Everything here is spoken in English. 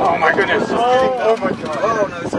Oh, my goodness. Oh, oh my god. Oh no.